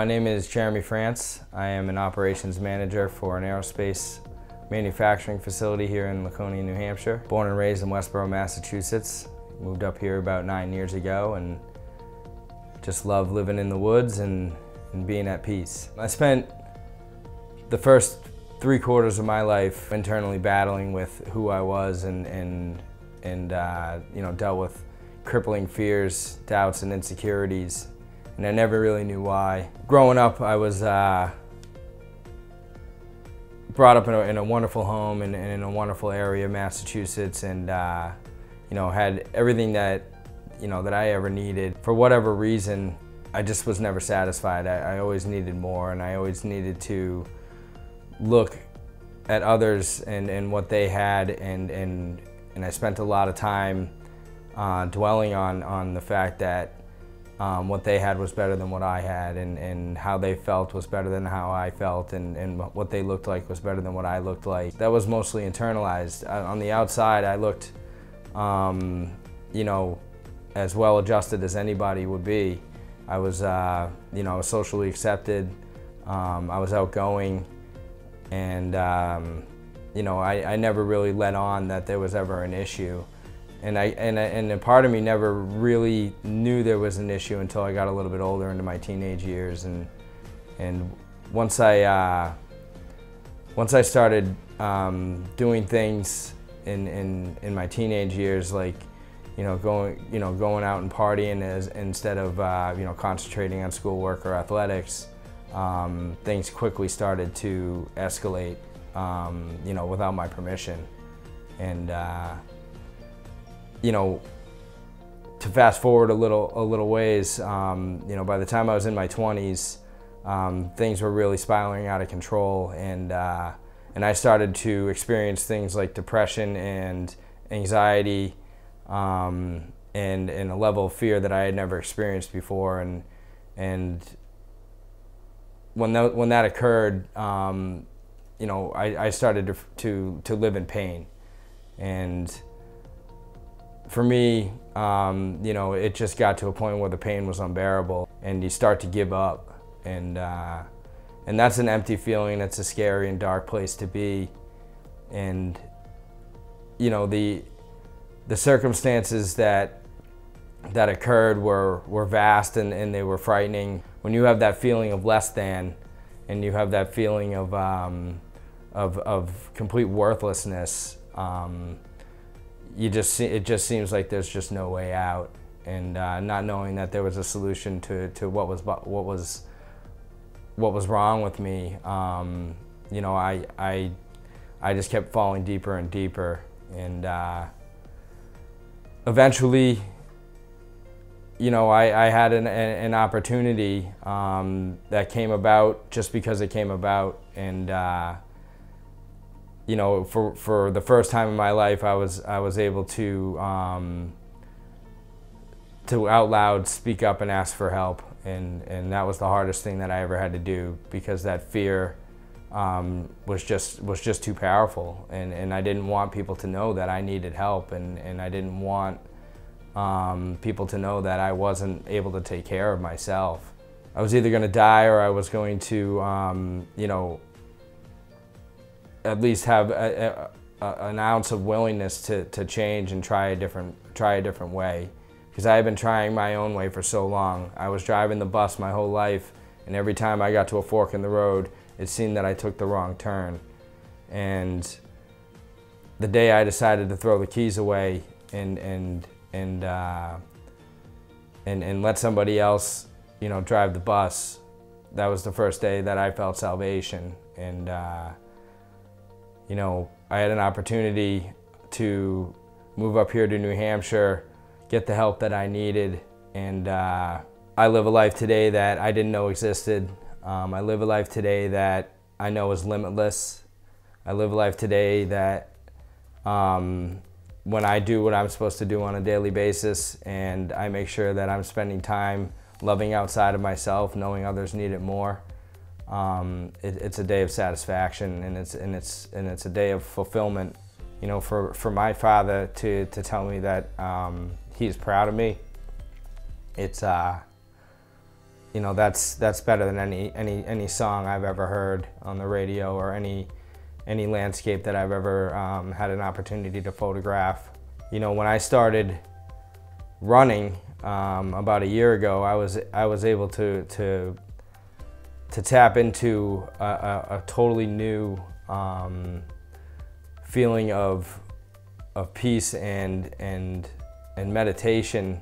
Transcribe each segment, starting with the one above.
My name is Jeremy Frantz. I am an operations manager for an aerospace manufacturing facility here in Laconia, New Hampshire. Born and raised in Westborough, Massachusetts. Moved up here about nine years ago and just love living in the woods and, and being at peace. I spent the first three quarters of my life internally battling with who I was and, and, and uh, you know, dealt with crippling fears, doubts, and insecurities and I never really knew why. Growing up, I was uh, brought up in a, in a, wonderful home and, in a wonderful area, of Massachusetts, and uh, you know had everything that you know that I ever needed. For whatever reason, I just was never satisfied. I, I always needed more, and I always needed to look at others and, and what they had, and and and I spent a lot of time uh, dwelling on on the fact that um, what they had was better than what I had, and, and how they felt was better than how I felt, and, and what they looked like was better than what I looked like. That was mostly internalized. Uh, on the outside, I looked, um, you know, as well adjusted as anybody would be. I was, uh, you know, socially accepted. Um, I was outgoing, and um, you know, I, I never really let on that there was ever an issue. And, I, and, and a part of me never really knew there was an issue until I got a little bit older into my teenage years. And, and once, I, uh, once I started um, doing things in, in, in my teenage years, like you know, going, you know, going out and partying as, instead of uh, you know, concentrating on schoolwork or athletics, um, things quickly started to escalate, um, you know, without my permission. And uh, you know, to fast forward a little a little ways, um, you know, by the time I was in my 20s, um, things were really spiraling out of control, and uh, and I started to experience things like depression and anxiety, um, and and a level of fear that I had never experienced before, and and when that when that occurred, um, you know, I, I started to, to to live in pain, and for me, um, you know, it just got to a point where the pain was unbearable and you start to give up. And, uh, and that's an empty feeling. It's a scary and dark place to be. And, you know, the, the circumstances that, that occurred were, were vast and, and they were frightening. When you have that feeling of less than and you have that feeling of, um, of, of complete worthlessness, um, you just it just seems like there's just no way out, and uh, not knowing that there was a solution to, to what was what was what was wrong with me. Um, you know, I I I just kept falling deeper and deeper, and uh, eventually, you know, I, I had an, an opportunity um, that came about just because it came about, and. Uh, you know, for, for the first time in my life, I was, I was able to, um, to out loud speak up and ask for help. And, and that was the hardest thing that I ever had to do because that fear um, was, just, was just too powerful. And, and I didn't want people to know that I needed help. And, and I didn't want um, people to know that I wasn't able to take care of myself. I was either going to die or I was going to, um, you know, at least have a, a, an ounce of willingness to, to change and try a different try a different way. Because I had been trying my own way for so long. I was driving the bus my whole life and every time I got to a fork in the road it seemed that I took the wrong turn. And the day I decided to throw the keys away and and and uh, and, and let somebody else you know drive the bus that was the first day that I felt salvation. And uh, you know, I had an opportunity to move up here to New Hampshire, get the help that I needed, and uh, I live a life today that I didn't know existed. Um, I live a life today that I know is limitless. I live a life today that um, when I do what I'm supposed to do on a daily basis and I make sure that I'm spending time loving outside of myself, knowing others need it more, um, it, it's a day of satisfaction and it's, and, it's, and it's a day of fulfillment. You know, for, for my father to, to tell me that um, he's proud of me, it's, uh, you know, that's that's better than any any any song I've ever heard on the radio or any any landscape that I've ever um, had an opportunity to photograph. You know, when I started running um, about a year ago, I was I was able to to to tap into a, a, a totally new um, feeling of of peace and and and meditation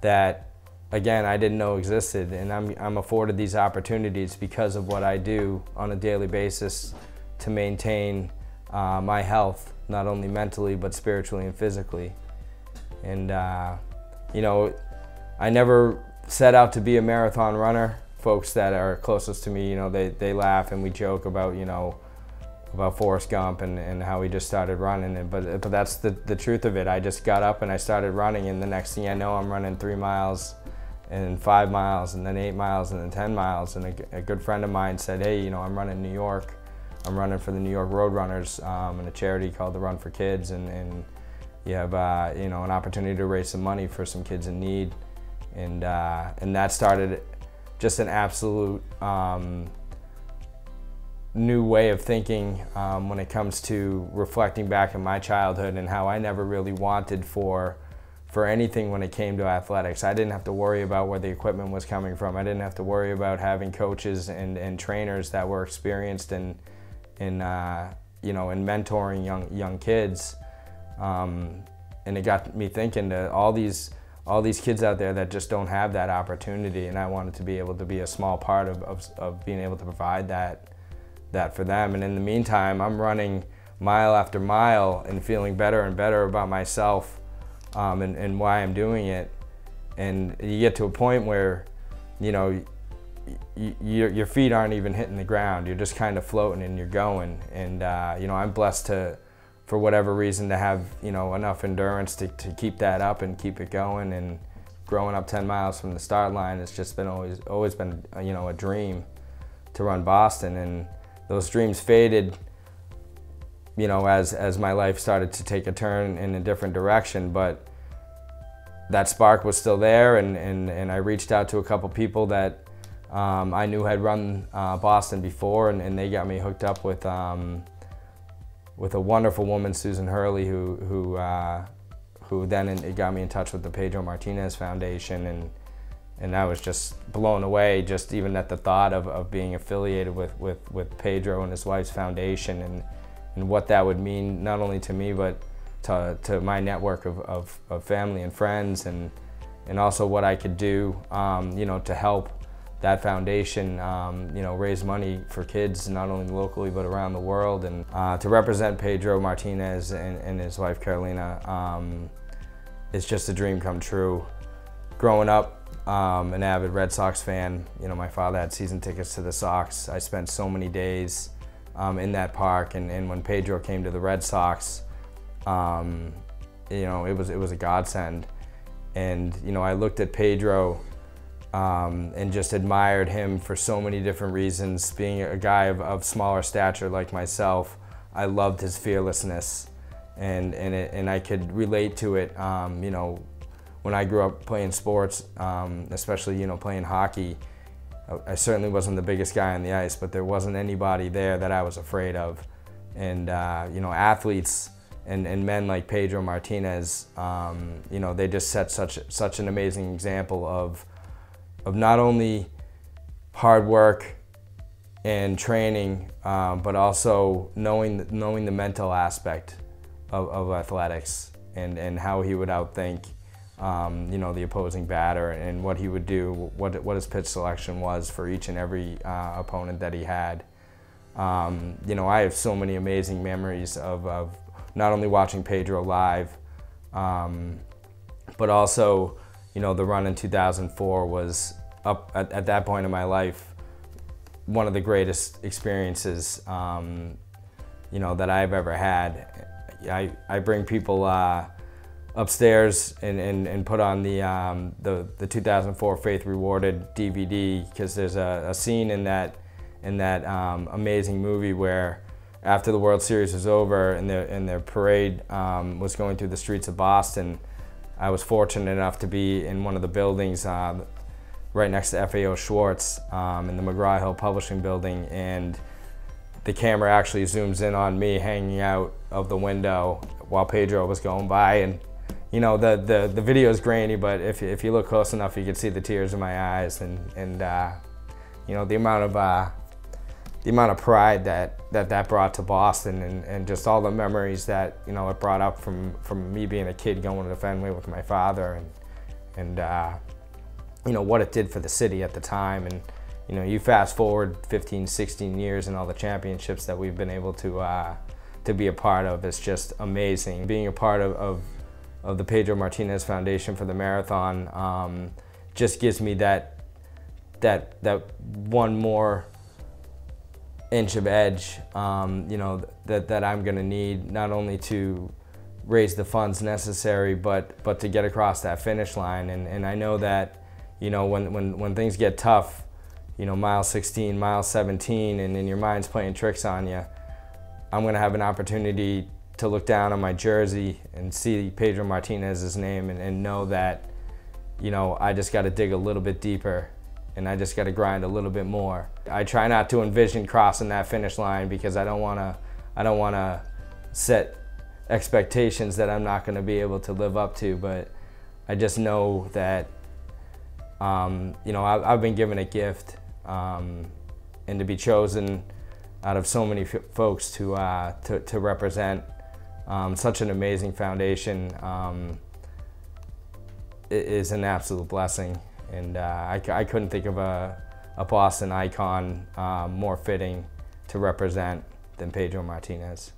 that again I didn't know existed. And I'm I'm afforded these opportunities because of what I do on a daily basis to maintain uh, my health not only mentally but spiritually and physically. And uh, you know I never set out to be a marathon runner folks that are closest to me you know they, they laugh and we joke about you know about Forrest Gump and, and how he just started running. And, but, but that's the, the truth of it. I just got up and I started running and the next thing I know I'm running three miles and five miles and then eight miles and then 10 miles. And a, a good friend of mine said, hey, you know, I'm running New York. I'm running for the New York Roadrunners um, and a charity called the Run for Kids. And, and you have, uh, you know, an opportunity to raise some money for some kids in need. And, uh, and that started just an absolute um, new way of thinking um, when it comes to reflecting back in my childhood and how I never really wanted for for anything when it came to athletics. I didn't have to worry about where the equipment was coming from. I didn't have to worry about having coaches and, and trainers that were experienced in in uh, you know in mentoring young young kids. Um, and it got me thinking that all these all these kids out there that just don't have that opportunity and I wanted to be able to be a small part of, of, of being able to provide that that for them. And in the meantime, I'm running mile after mile and feeling better and better about myself um, and, and why I'm doing it. And you get to a point where, you know, your, your feet aren't even hitting the ground. You're just kind of floating and you're going. And, uh, you know, I'm blessed to, for whatever reason, to have, you know, enough endurance to, to keep that up and keep it going. And growing up 10 miles from the start line, it's just been always, always been, you know, a dream to run Boston. And, those dreams faded you know as as my life started to take a turn in a different direction but that spark was still there and and, and I reached out to a couple people that um, I knew had run uh, Boston before and, and, they got me hooked up with um, with a wonderful woman Susan Hurley who who uh, who then it got me in touch with the Pedro Martinez Foundation and and I was just blown away just even at the thought of, of being affiliated with, with, with Pedro and his wife's foundation and, and what that would mean not only to me but to, to my network of, of, of family and friends and, and also what I could do um, you know, to help that foundation um, you know, raise money for kids not only locally but around the world and uh, to represent Pedro Martinez and, and his wife Carolina um, it's just a dream come true. Growing up um, an avid Red Sox fan. You know, my father had season tickets to the Sox. I spent so many days um, in that park, and, and, when Pedro came to the Red Sox, um, you know, it was it was a godsend. And you know, I looked at Pedro um, and just admired him for so many different reasons. Being a guy of, of smaller stature like myself, I loved his fearlessness, and and it, and I could relate to it. Um, you know, when I grew up playing sports, um, especially you know playing hockey, I, certainly wasn't the biggest guy on the ice, but there wasn't anybody there that I was afraid of. And uh, you know, athletes and, and men like Pedro Martinez, um, you know, they just set such such an amazing example of of not only hard work and training, um, but also knowing knowing the mental aspect of, of athletics and, and how he would outthink um, you know, the opposing batter and what he would do, what, what his pitch selection was for each and every uh, opponent that he had. Um, you know, I have so many amazing memories of, of not only watching Pedro live, um, but also, you know, the run in 2004 was up at, at, that point in my life, one of the greatest experiences, um, you know, that I've ever had. I, I bring people, uh, upstairs and, and, and put on the, um, the, the 2004 Faith Rewarded DVD because there's a, a, scene in that, in that um, amazing movie where after the World Series was over and their, and their parade um, was going through the streets of Boston, I was fortunate enough to be in one of the buildings uh, right next to FAO Schwarz um, in the McGraw-Hill Publishing Building, and the camera actually zooms in on me hanging out of the window while Pedro was going by, and you know the the, the video is grainy, but if if you look close enough, you can see the tears in my eyes, and and uh, you know the amount of uh, the amount of pride that that, that brought to Boston, and, and just all the memories that you know it brought up from from me being a kid going to the Fenway with my father, and and uh, you know what it did for the city at the time, and you know you fast forward 15, 16 years, and all the championships that we've been able to uh, to be a part of is just amazing. Being a part of, of of the Pedro Martinez Foundation for the marathon um, just gives me that that that one more inch of edge, um, you know, that, that I'm going to need not only to raise the funds necessary, but but to get across that finish line. And, and I know that, you know, when, when, when things get tough, you know, mile 16, mile 17, and then your mind's playing tricks on you, I'm going to have an opportunity to look down on my jersey and see Pedro Martinez's name and, and know that, you know, I just got to dig a little bit deeper and I just got to grind a little bit more. I try not to envision crossing that finish line because I don't want to I don't want to set expectations that I'm not going to be able to live up to, but I just know that um, you know I, have been given a gift um, and to be chosen out of so many folks to, uh, to, to represent um, such an amazing foundation um, is an absolute blessing. And uh, I, I, couldn't think of a, a Boston icon uh, more fitting to represent than Pedro Martinez.